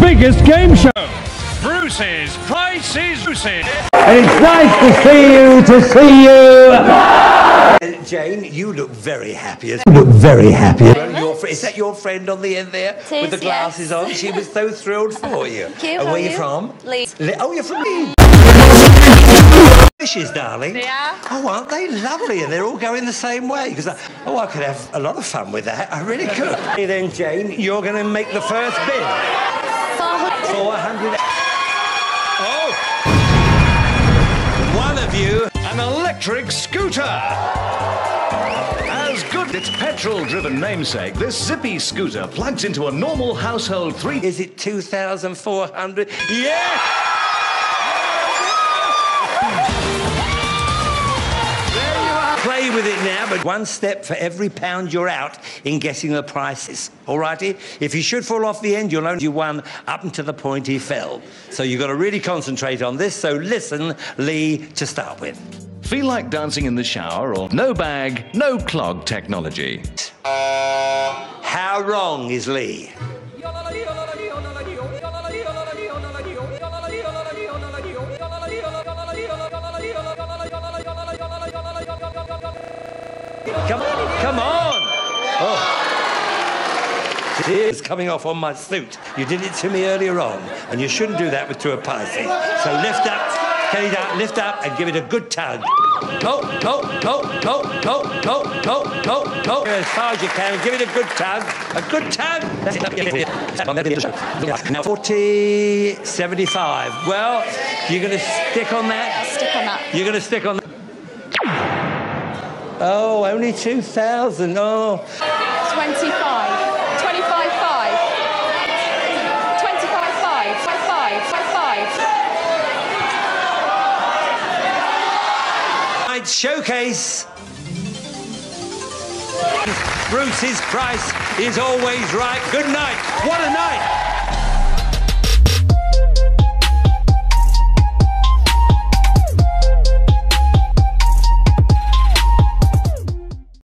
biggest game show. Bruce's Price is Bruce's. It's nice to see you, to see you. Uh, Jane, you look very happy. You look very happy. Your fr- is that your friend on the end there It with the glasses yes. on? She was so thrilled for you. Thank you. And where are you you? from? Leeds. Le- oh, you're from Leeds. Fishes, darling. They are. Oh, aren't they lovely? And they're all going the same way. Because I, oh, I could have a lot of fun with that. I really could. hey, then, Jane, you're going to make the first bid. 400. 400. Oh! One of you. An electric scooter. As good as its petrol-driven namesake, this zippy scooter plugs into a normal household three. Is it 2,400? Yeah! With it now, but one step for every pound you're out in getting the prices. All righty? If he should fall off the end, you'll only do one up until the point he fell. So you've got to really concentrate on this. So listen, Lee, to start with. Feel like dancing in the shower or no bag, no clog technology. How wrong is Lee? Come, on! Oh. Tears coming off on my suit. You did it to me earlier on, and you shouldn't do that with to a party. So lift up, Kelly down, lift up, and give it a good tug. Go, go, go, go, go, go, go, go, go. As far as you can, give it a good tug. A good tug. That's it. Now 40, 75. Well, you're going to stick on that? Stick on that. You're going to stick on that? Oh, only 2,000. Oh. 25. 25 5. 25 5. 5 5 5. Night showcase. Bruce's price is always right. Good night. What a night.